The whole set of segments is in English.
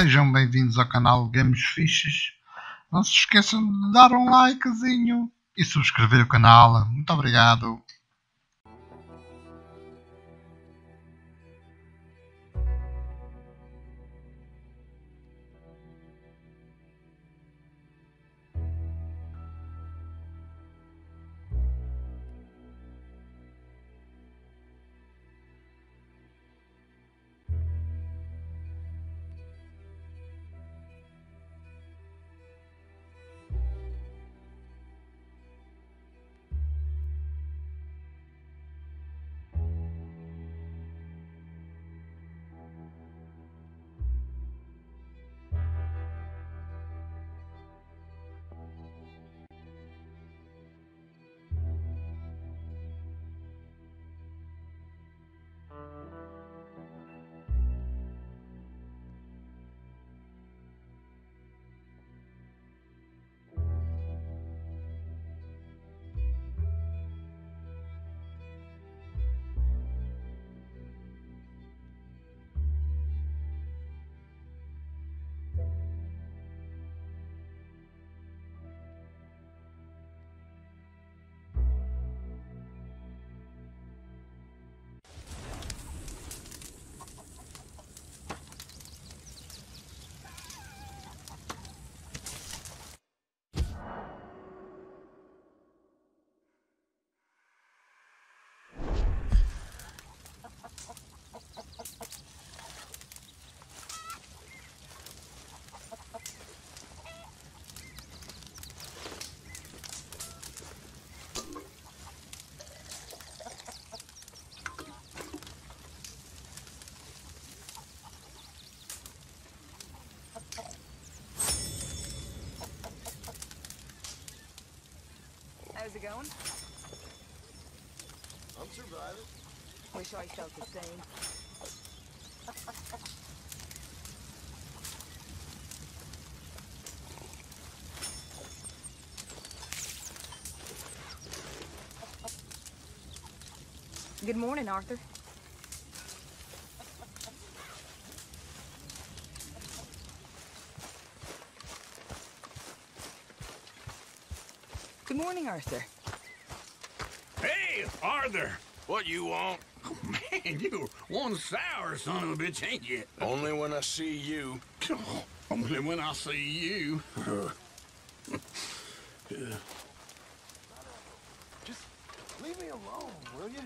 Sejam bem-vindos ao canal Games Fiches. Não se esqueçam de dar um likezinho e subscrever o canal. Muito obrigado. How's it going? I'm surviving. Wish I felt the same. Good morning, Arthur. Good morning, Arthur. Hey, Arthur! What you want? Oh, man, you one sour son of a bitch, ain't you? Only when I see you. Oh, only when I see you. Just leave me alone, will you?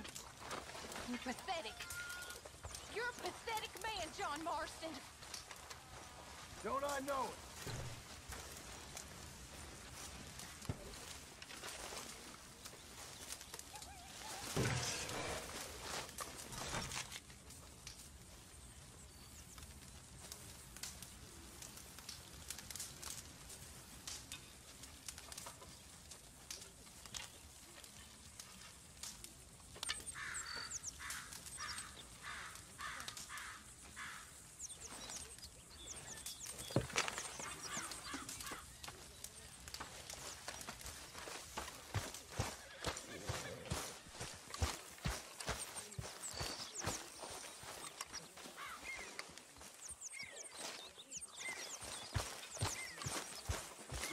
You're pathetic. You're a pathetic man, John Marston. Don't I know it?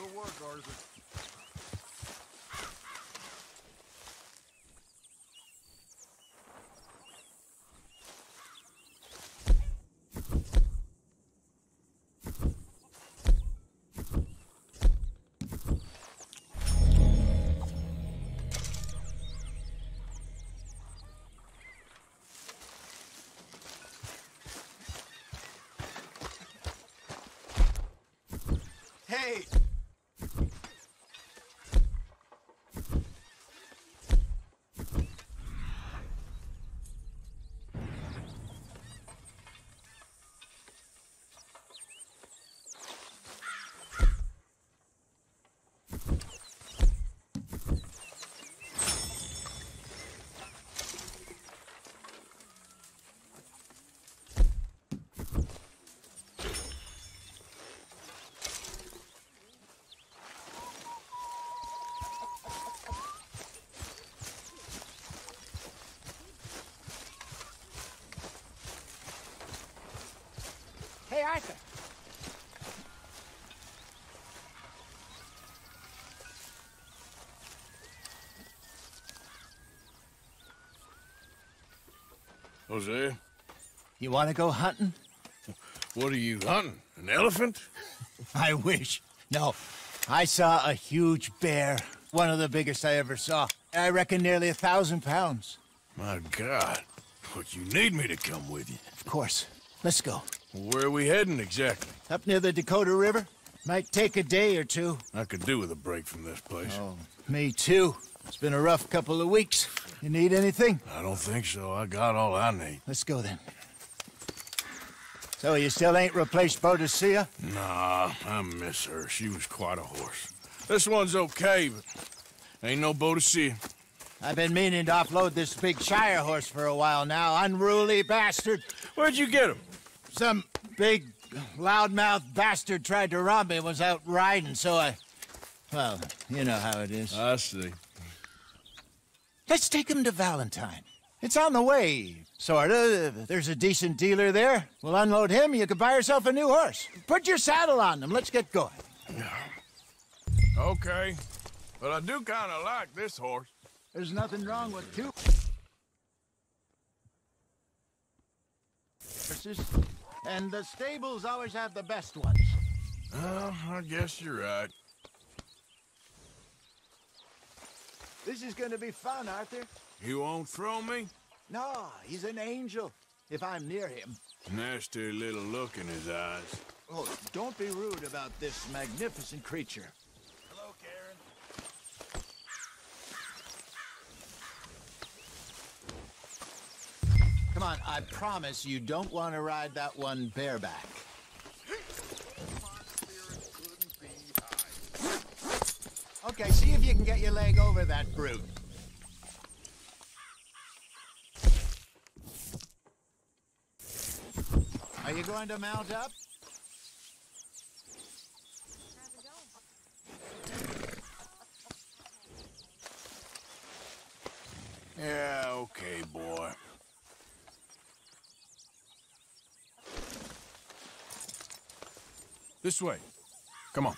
Good work, Arthur. Hey! Hey, Arthur. Hosea? You want to go hunting? What are you hunting? An elephant? I wish. No, I saw a huge bear. One of the biggest I ever saw. I reckon nearly a thousand pounds. My God. But you need me to come with you. Of course. Let's go. Where are we heading exactly? Up near the Dakota River. Might take a day or two. I could do with a break from this place. Oh, me too. It's been a rough couple of weeks. You need anything? I don't think so. I got all I need. Let's go then. So you still ain't replaced Boadicea? Nah, I miss her. She was quite a horse. This one's okay, but ain't no see. I've been meaning to offload this big Shire horse for a while now. Unruly bastard. Where'd you get him? Some big loudmouth bastard tried to rob me was out riding, so I... Well, you know how it is. I see. Let's take him to Valentine. It's on the way, sorta. There's a decent dealer there. We'll unload him, you can buy yourself a new horse. Put your saddle on him, let's get going. Okay. But I do kind of like this horse. There's nothing wrong with two horses, and the stables always have the best ones. Well, I guess you're right. This is gonna be fun, Arthur. You won't throw me? No, he's an angel. If I'm near him. Nasty little look in his eyes. Oh, don't be rude about this magnificent creature. I promise you don't want to ride that one bareback. Okay, see if you can get your leg over that brute. Are you going to mount up? Yeah, okay, boy. This way. Come on.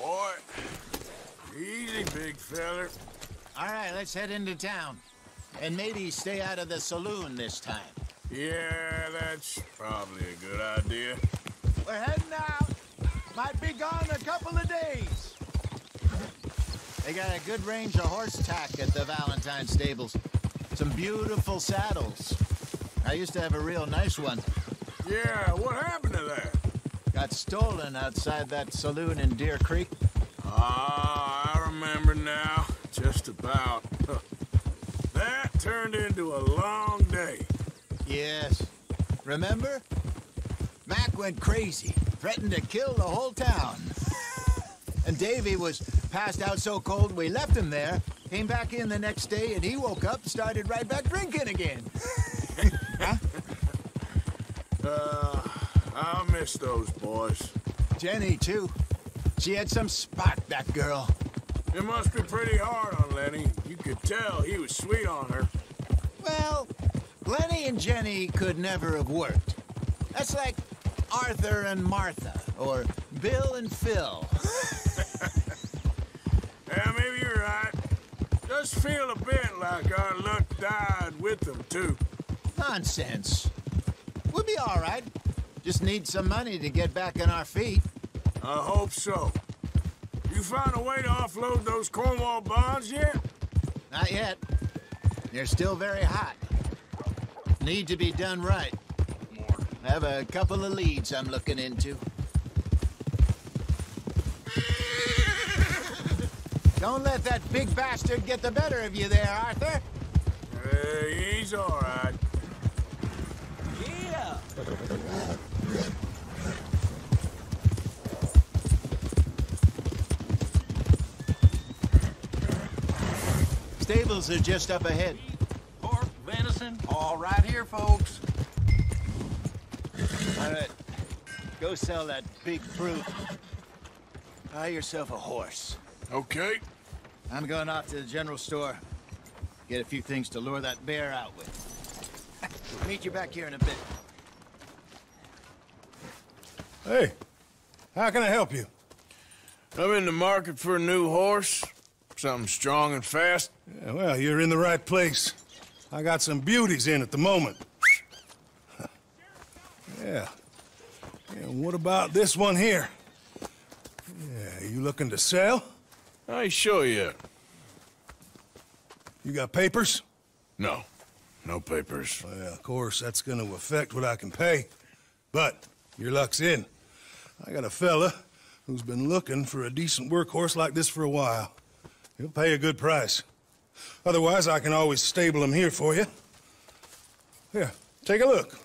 Boy, easy, big feller. All right, let's head into town. And maybe stay out of the saloon this time. Yeah, that's probably a good idea. We're heading out. Might be gone a couple of days. They got a good range of horse tack at the Valentine stables. Some beautiful saddles. I used to have a real nice one. Yeah, what happened to that? Got stolen outside that saloon in Deer Creek. Ah, I remember now. Just about. Turned into a long day. Yes. Remember? Mac went crazy, threatened to kill the whole town. And Davy was passed out so cold we left him there. Came back in the next day and he woke up, started right back drinking again. huh? Uh, I miss those boys. Jenny, too. She had some spot, that girl. It must be pretty hard on Lenny. You could tell he was sweet on her. Well, Lenny and Jenny could never have worked. That's like Arthur and Martha, or Bill and Phil. Yeah, maybe you're right. Does feel a bit like our luck died with them, too. Nonsense. We'll be all right. Just need some money to get back on our feet. I hope so. You found a way to offload those Cornwall bonds yet? Not yet. They're still very hot. Need to be done right. I have a couple of leads I'm looking into. Don't let that big bastard get the better of you there, Arthur. Hey, he's all right. Yeah. Stables are just up ahead. Pork, venison, all right here, folks. All right. Go sell that big fruit. Buy yourself a horse. Okay. I'm going off to the general store. Get a few things to lure that bear out with. Meet you back here in a bit. Hey, how can I help you? I'm in the market for a new horse. Something strong and fast. Yeah, well, you're in the right place. I got some beauties in at the moment. yeah. And what about this one here? Yeah, you looking to sell? I sure you. You got papers? No. No papers. Well, of course, that's gonna affect what I can pay. But your luck's in. I got a fella who's been looking for a decent workhorse like this for a while. He'll pay a good price. Otherwise, I can always stable him here for you. Here, take a look.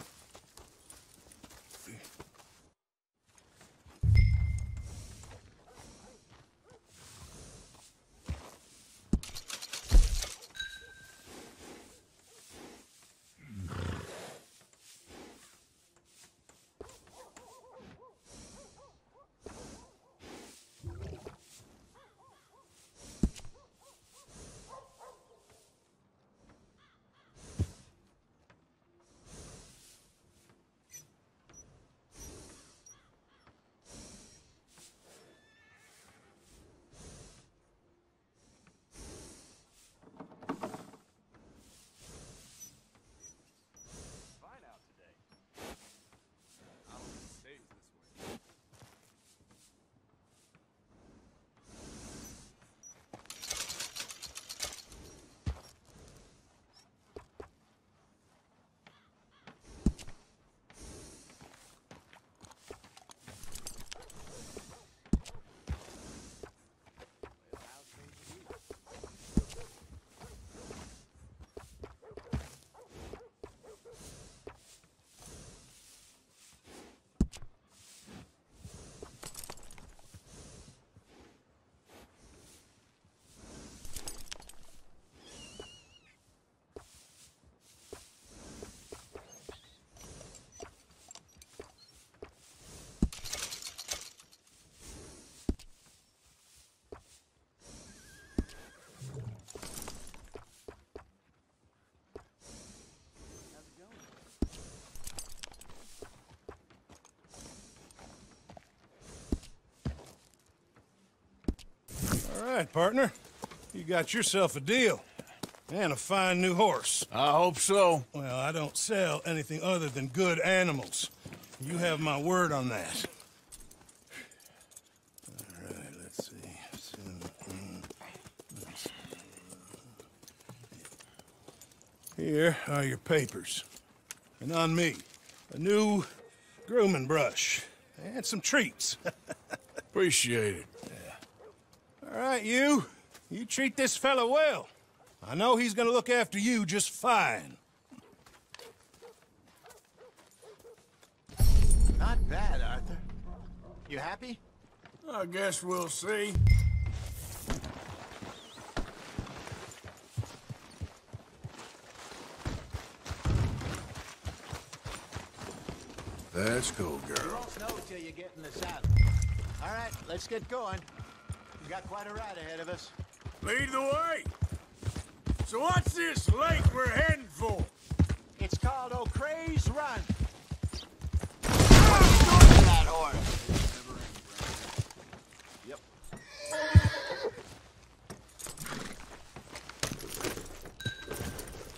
All right, partner. You got yourself a deal. And a fine new horse. I hope so. Well, I don't sell anything other than good animals. You have my word on that. All right, let's see. Here are your papers. And on me, a new grooming brush. And some treats. Appreciate it. All right, you. You treat this fella well. I know he's gonna look after you just fine. Not bad, Arthur. You happy? I guess we'll see. Let's go, You girl. won't know till you get in the saddle. All right, let's get going. We got quite a ride ahead of us. Lead the way. So what's this lake we're heading for? It's called O'Creagh's Run. that horse. Yep.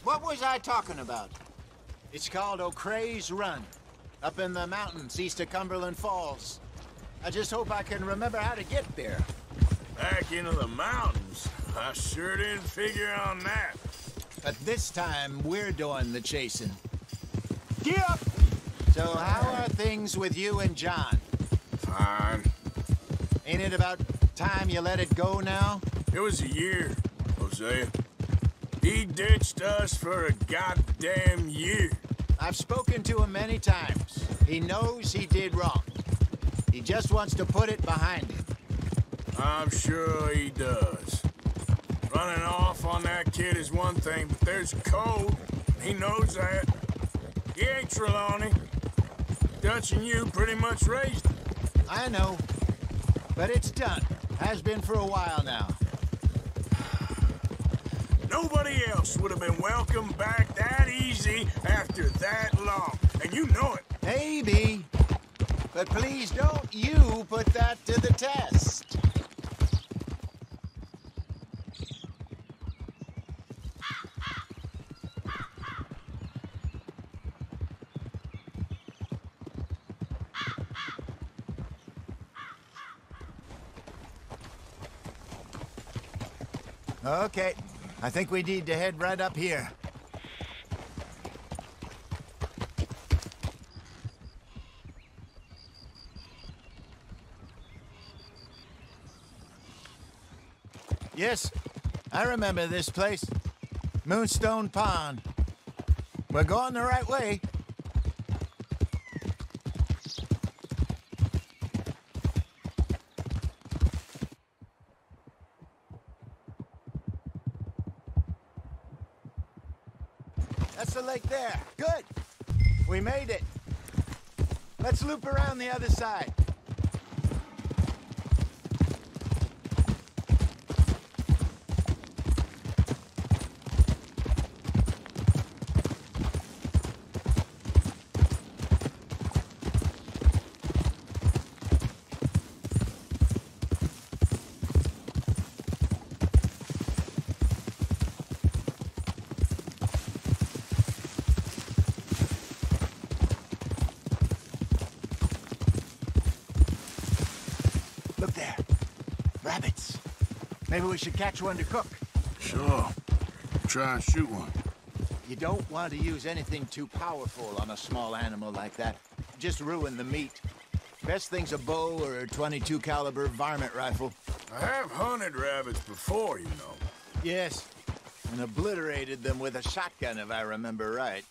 What was I talking about? It's called O'Creagh's Run. Up in the mountains east of Cumberland Falls. I just hope I can remember how to get there. Back into the mountains. I sure didn't figure on that. But this time, we're doing the chasing. Get up! So how are things with you and John? Fine. Ain't it about time you let it go now? It was a year, Hosea. He ditched us for a goddamn year. I've spoken to him many times. He knows he did wrong. He just wants to put it behind him. I'm sure he does. Running off on that kid is one thing, but there's code. He knows that. He ain't Trelawney. Dutch and you pretty much raised him. I know. But it's done. Has been for a while now. Nobody else would have been welcomed back that easy after that long. And you know it. Maybe. But please don't you put that to the test. Okay, I think we need to head right up here. Yes, I remember this place. Moonstone Pond. We're going the right way. That's the lake there. Good. We made it. Let's loop around the other side. Look there. Rabbits. Maybe we should catch one to cook. Sure. Try and shoot one. You don't want to use anything too powerful on a small animal like that. Just ruin the meat. Best thing's a bow or a 22 caliber varmint rifle. I have hunted rabbits before, you know. Yes. And obliterated them with a shotgun, if I remember right.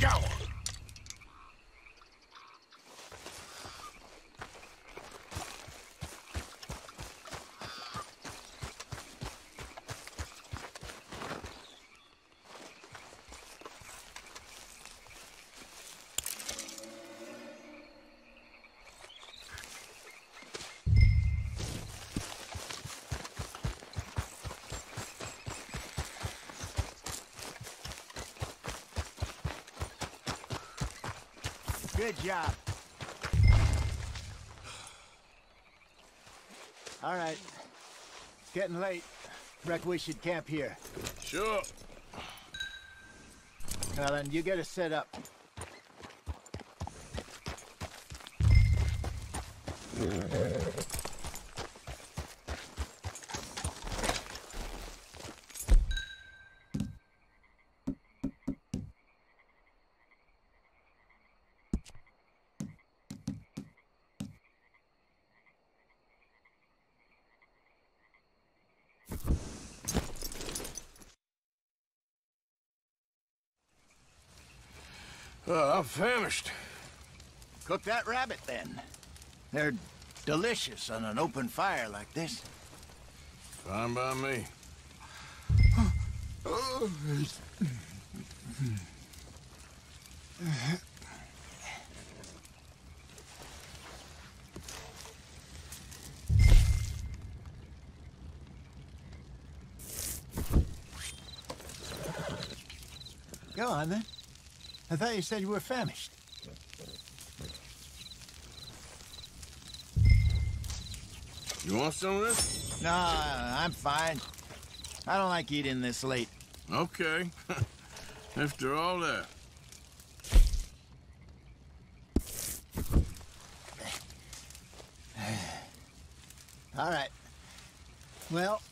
Go! Good job. All right. It's getting late. Reckon we should camp here. Sure. Well, then you get us set up. Uh, I'm famished. Cook that rabbit, then. They're delicious on an open fire like this. Fine by me. Go on, then. I thought you said you were famished. You want some of this? No, I'm fine. I don't like eating this late. Okay. After all that. all right. Well,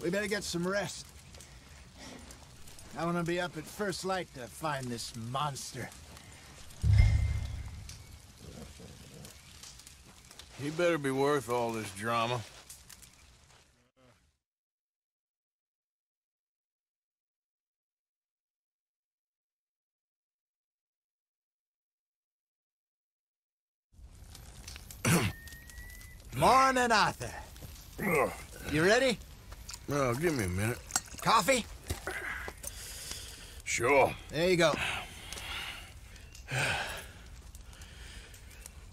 we better get some rest. I want to be up at first light to find this monster. He better be worth all this drama. Morning, Arthur. You ready? Oh, give me a minute. Coffee? Sure. There you go.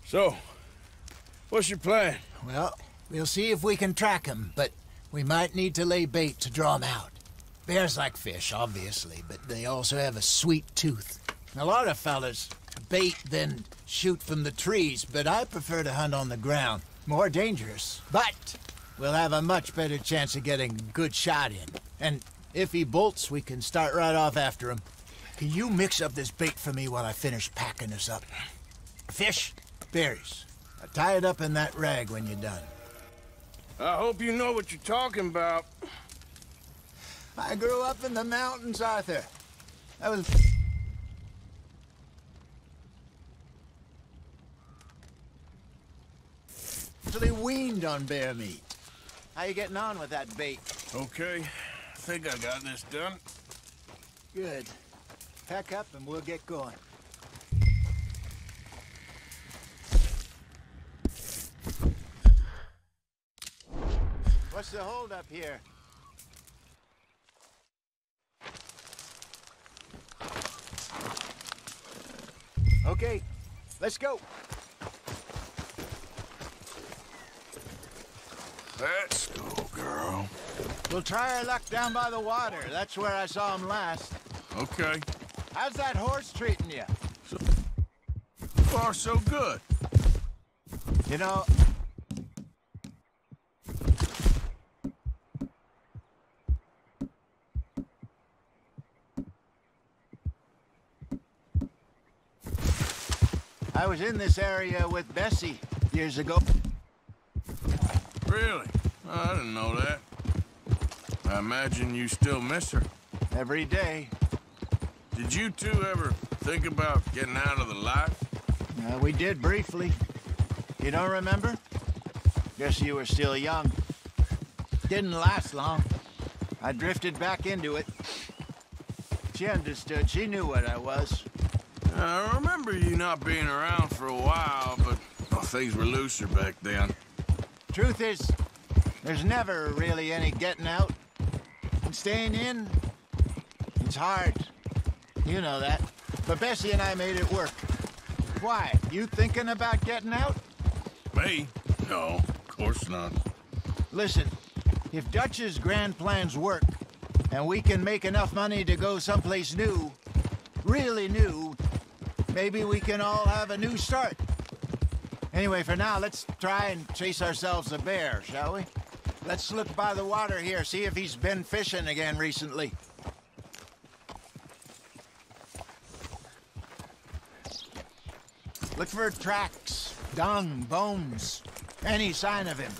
So, what's your plan? Well, we'll see if we can track him, but we might need to lay bait to draw him out. Bears like fish, obviously, but they also have a sweet tooth. A lot of fellas bait, then shoot from the trees, but I prefer to hunt on the ground. More dangerous, but we'll have a much better chance of getting a good shot in. And if he bolts, we can start right off after him. Can you mix up this bait for me while I finish packing this up? Fish, berries. Now tie it up in that rag when you're done. I hope you know what you're talking about. I grew up in the mountains, Arthur. I was. Actually weaned on bear meat. How you getting on with that bait? Okay, I think I got this done. Good. Pack up and we'll get going. What's the holdup here? Okay, let's go. Let's go, girl. We'll try our luck down by the water. That's where I saw him last. Okay. How's that horse treating you? So far, so good. You know, I was in this area with Bessie years ago. Really? I didn't know that. I imagine you still miss her. Every day. Did you two ever think about getting out of the life? Uh, we did briefly. You don't remember? Guess you were still young. Didn't last long. I drifted back into it. She understood. She knew what I was. I remember you not being around for a while, but well, things were looser back then. Truth is, there's never really any getting out. And staying in, it's hard. You know that. But Bessie and I made it work. Why? You thinking about getting out? No, of course not. Listen, if Dutch's grand plans work, and we can make enough money to go someplace new, really new, maybe we can all have a new start. Anyway, for now, let's try and chase ourselves a bear, shall we? Let's look by the water here, see if he's been fishing again recently. Look for tracks, dung, bones, any sign of him.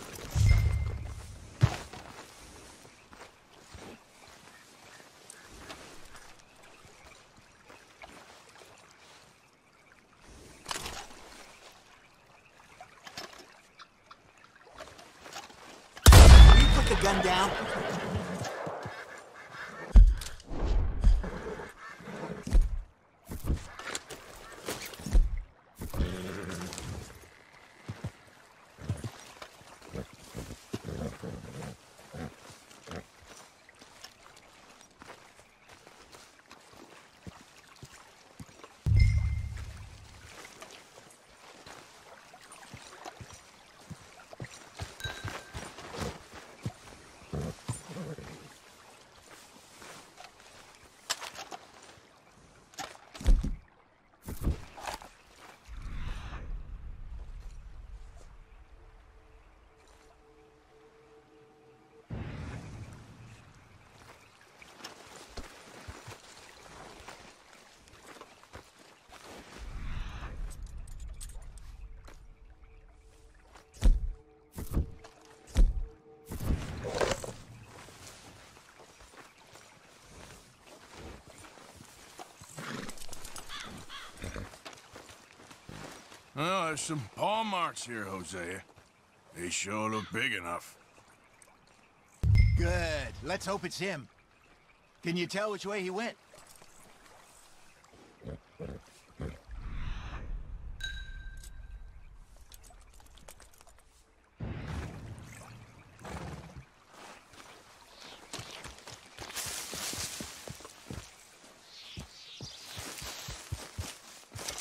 You put the gun down? Well, there's some paw marks here, Hosea. They sure look big enough. Good. Let's hope it's him. Can you tell which way he went?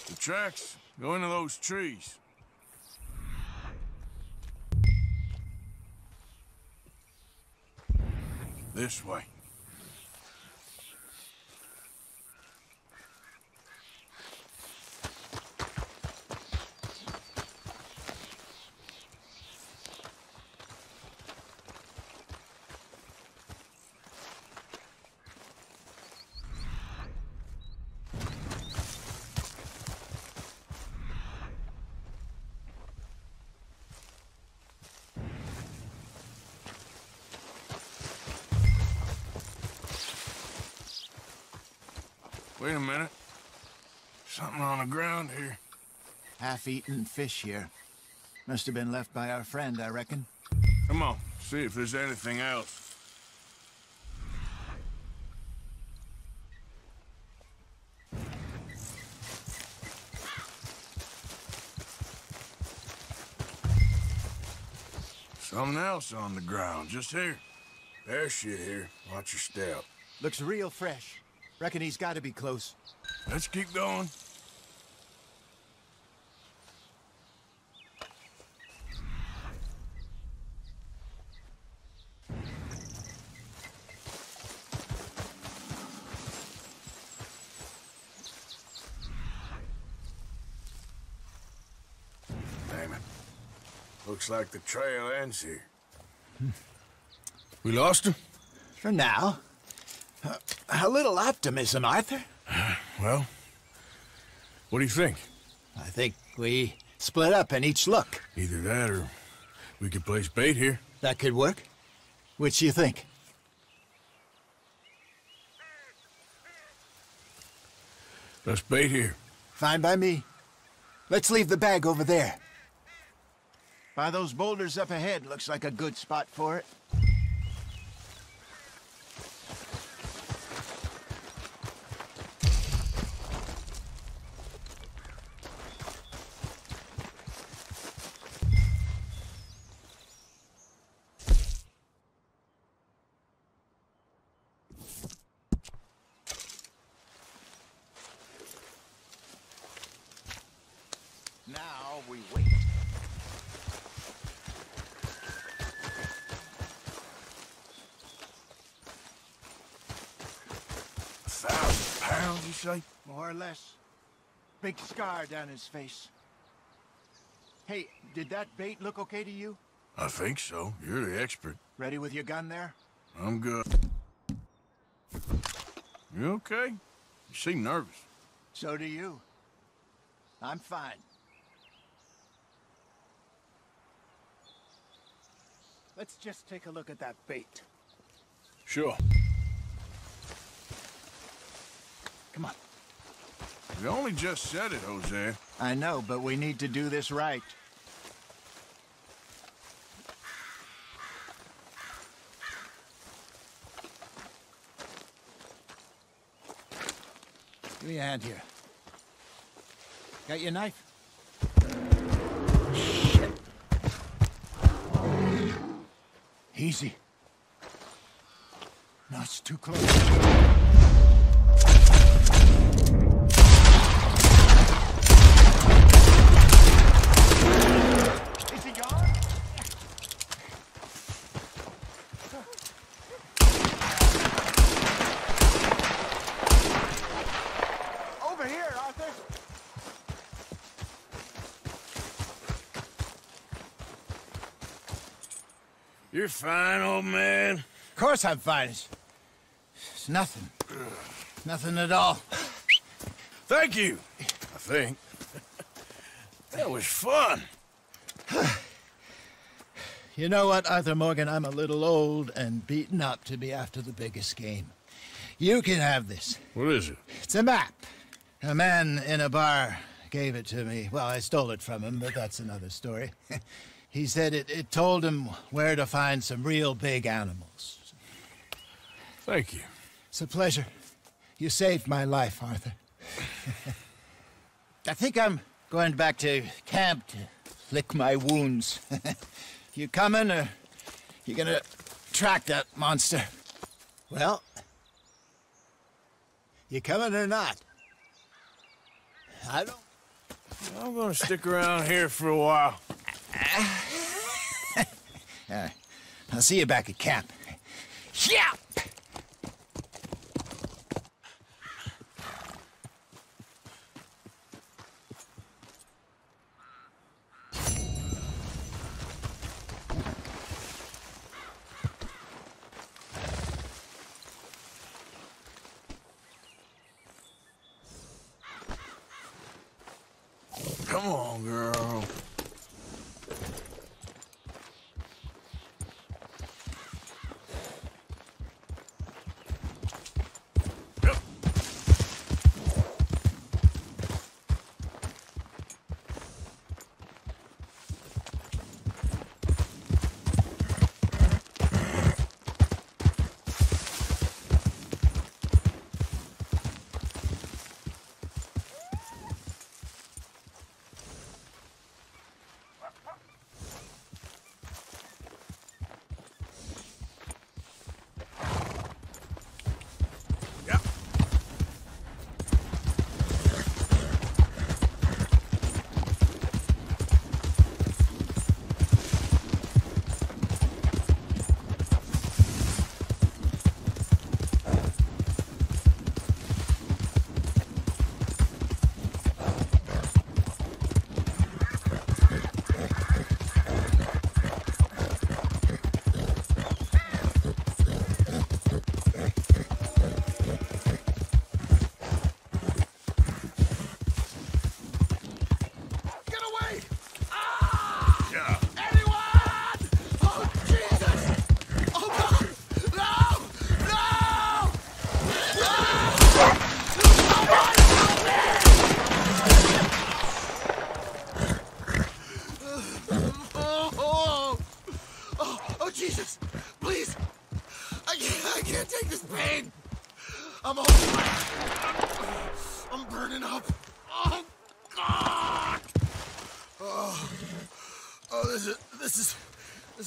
The tracks go into those trees. This way. A minute. Something on the ground here. Half-eaten fish here. Must have been left by our friend, I reckon. Come on, see if there's anything else. Something else on the ground, just here. There's shit here. Watch your step. Looks real fresh. Reckon he's got to be close. Let's keep going. Damn it. Looks like the trail ends here. Hmm. We lost him? For now. Uh, a little optimism, Arthur. Well, what do you think? I think we split up and each look. Either that or we could place bait here. That could work. Which do you think? Let's bait here. Fine by me. Let's leave the bag over there. By those boulders up ahead, looks like a good spot for it. Now we wait. A thousand More or less. Big scar down his face. Hey, did that bait look okay to you? I think so. You're the expert. Ready with your gun there? I'm good. You okay? You seem nervous. So do you. I'm fine. Let's just take a look at that bait. Sure. Come on. You only just said it, Hosea. I know, but we need to do this right. Give me a hand here. Got your knife? Shit. Easy. No, it's too close. You're fine, old man. Of course I'm fine. It's, it's nothing. Nothing at all. Thank you. I think. that was fun. You know what, Arthur Morgan? I'm a little old and beaten up to be after the biggest game. You can have this. What is it? It's a map. A man in a bar gave it to me. Well, I stole it from him, but that's another story. he said it, it told him where to find some real big animals. Thank you. It's a pleasure. You saved my life, Arthur. I think I'm going back to camp to lick my wounds. you coming, or you gonna track that monster? Well, you coming or not? I don't. I'm gonna stick around here for a while. All right. I'll see you back at camp. Yeah!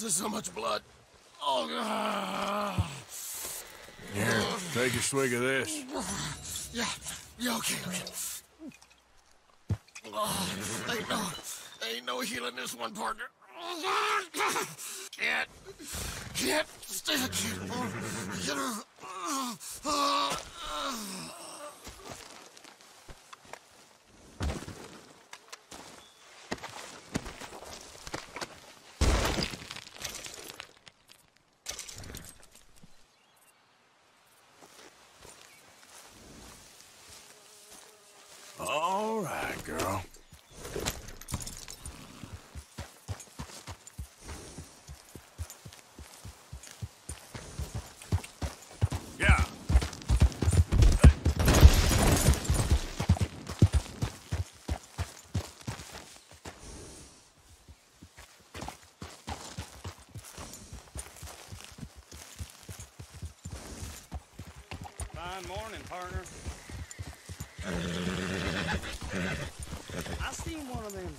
This is so much blood. Oh God! Here, take a swig of this. Yeah, yeah, okay, okay. Oh, ain't no, ain't no healing this one, partner. Oh, can't, can't stick. Get her. All right, girl. Yeah. Fine morning, partner. I seen one of them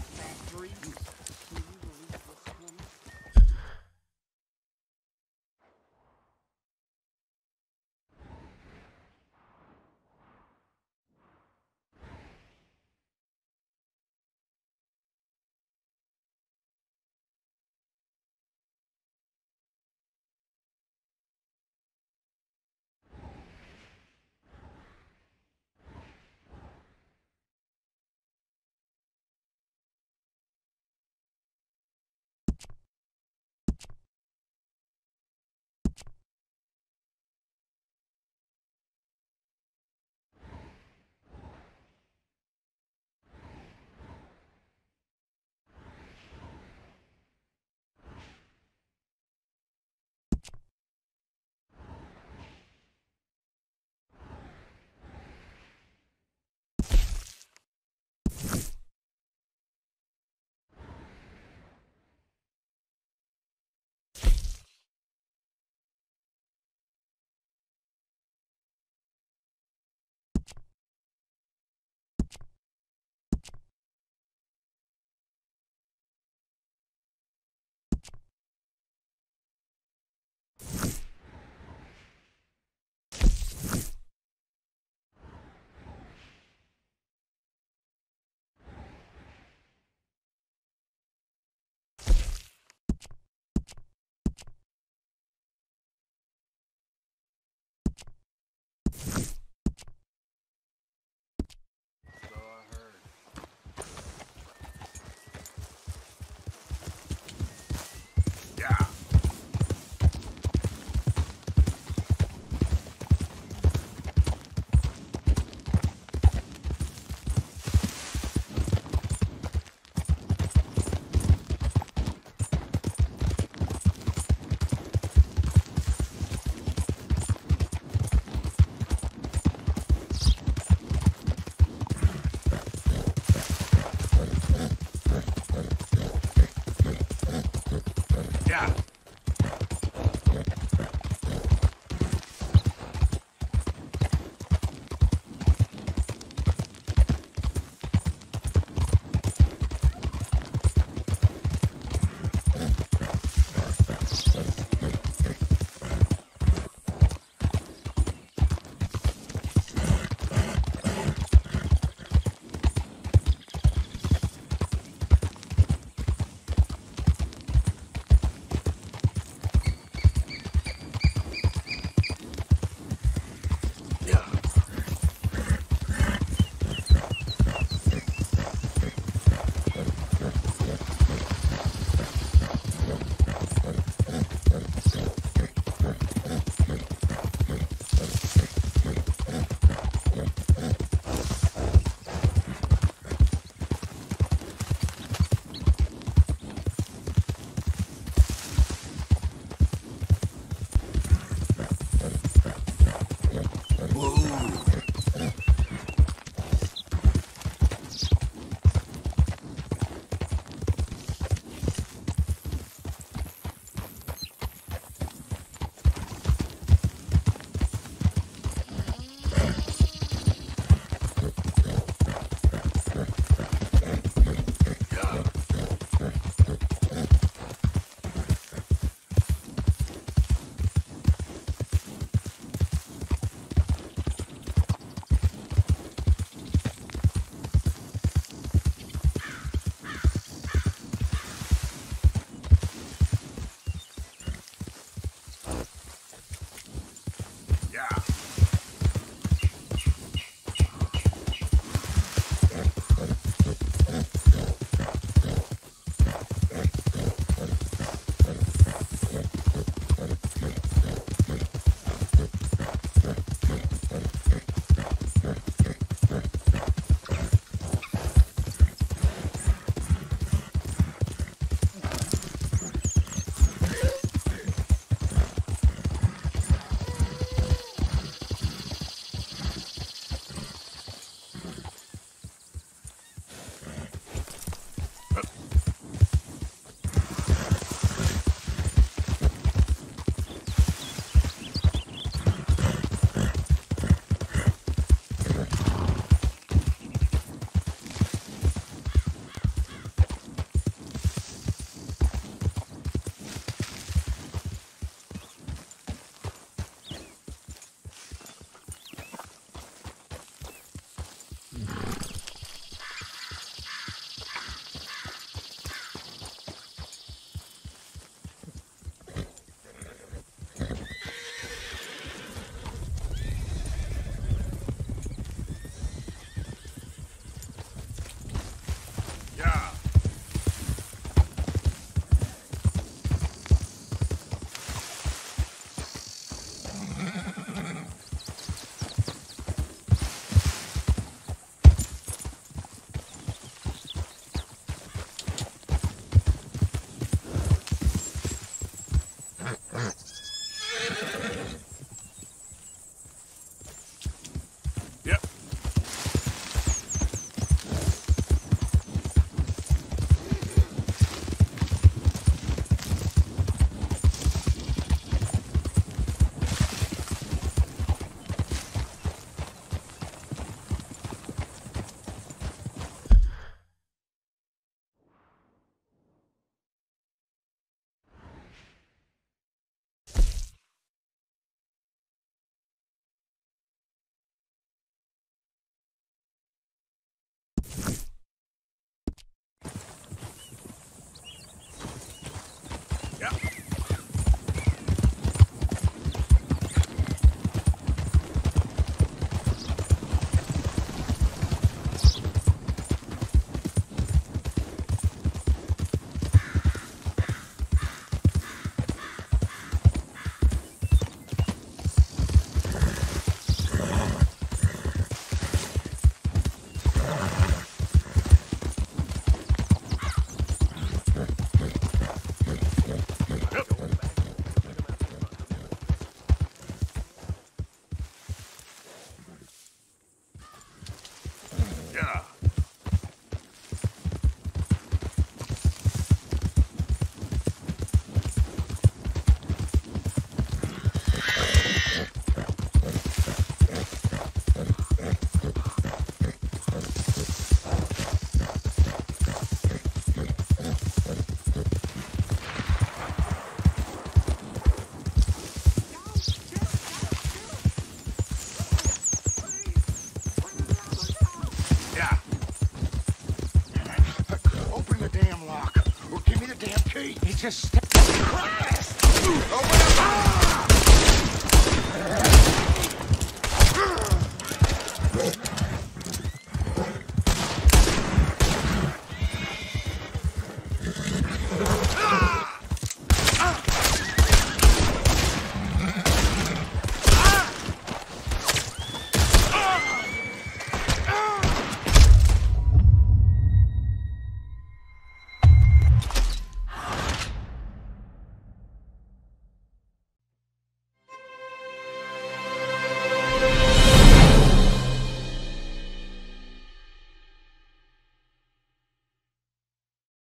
Yeah.